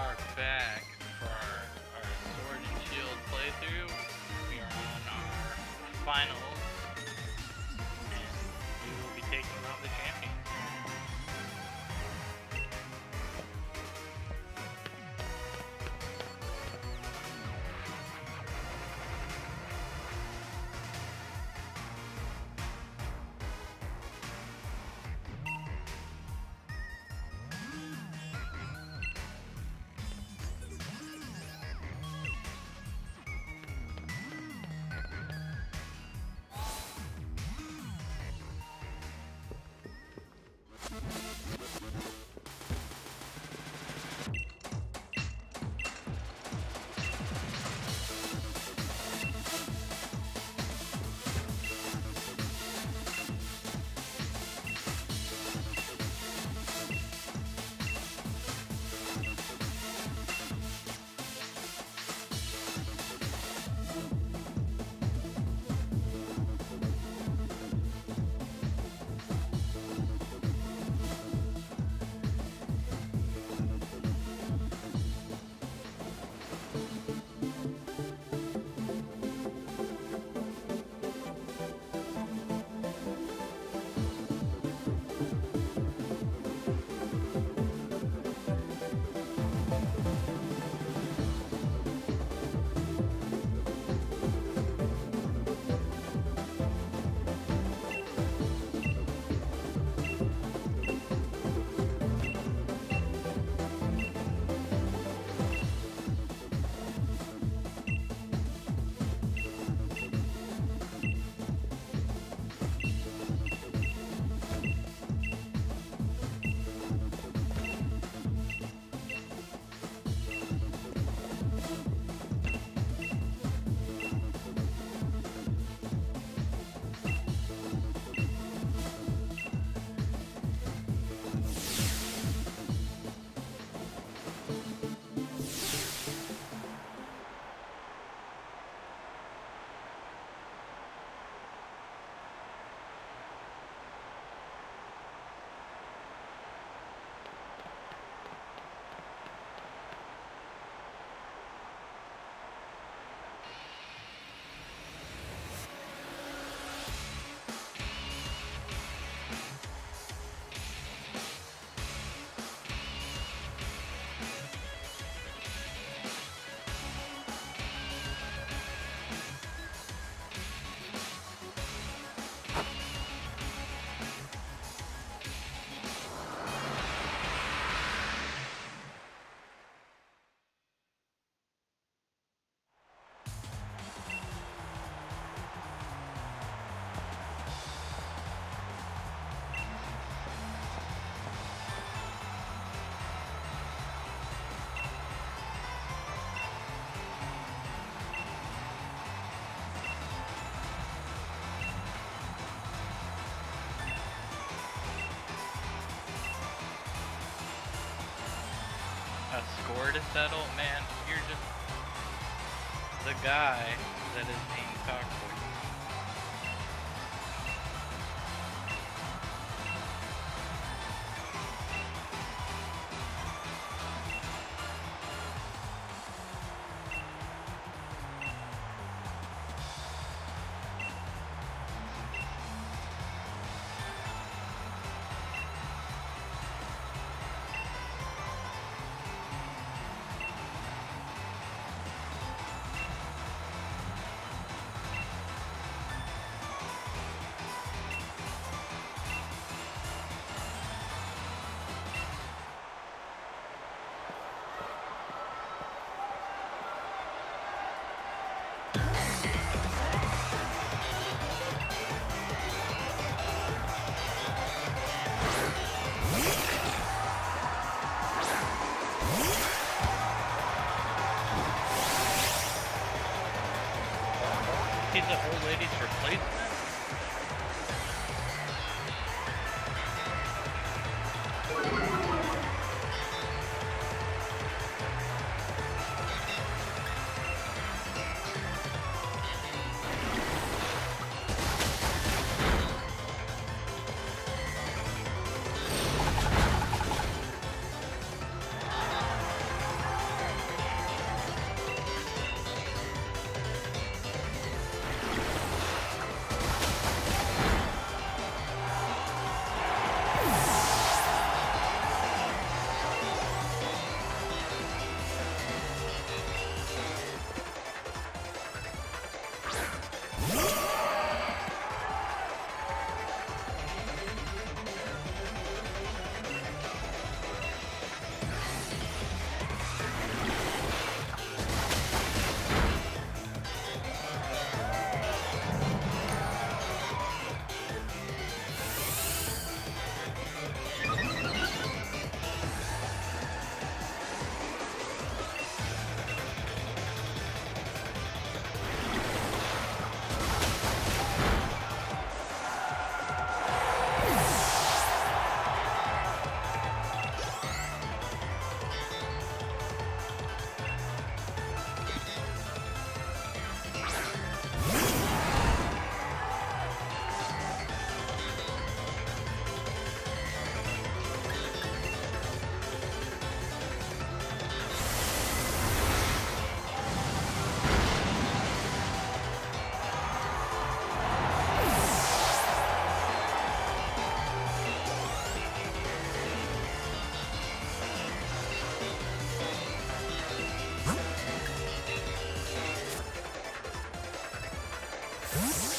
are back for our, our Sword and Shield playthrough. We are on our finals, to settle, man, you're just the guy that is Huh?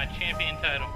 My champion title.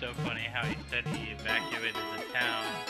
so funny how he said he evacuated the town.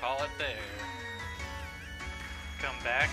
call it there. Come back.